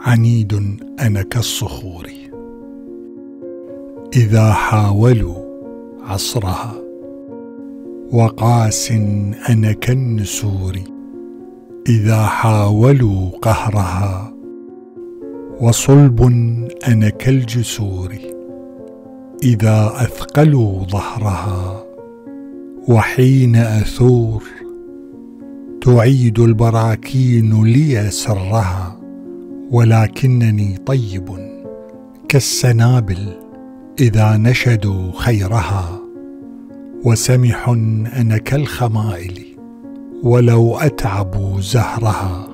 عنيد أنا كالصخور. إذا حاولوا عصرها. وقاس أنا كالنسور. إذا حاولوا قهرها. وصلب أنا كالجسور. إذا أثقلوا ظهرها. وحين أثور. تعيد البراكين لي سرها. ولكنني طيب كالسنابل إذا نشدوا خيرها وسمح أنا كالخمائل ولو أتعبوا زهرها.